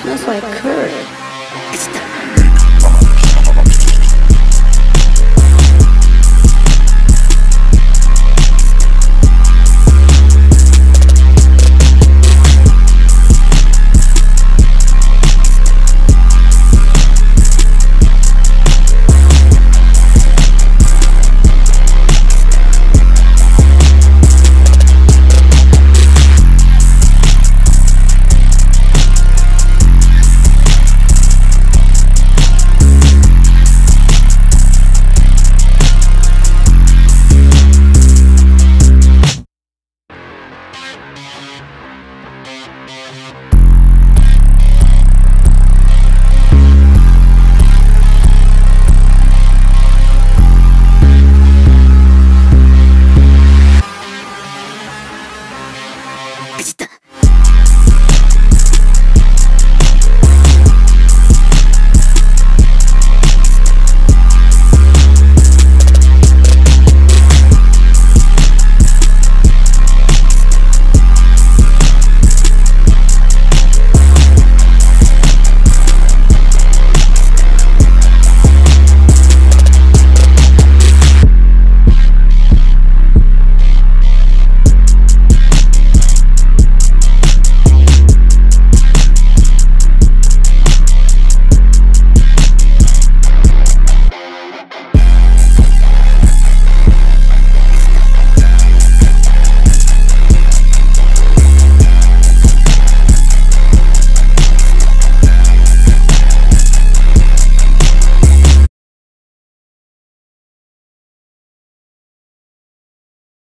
Smells like curd. じった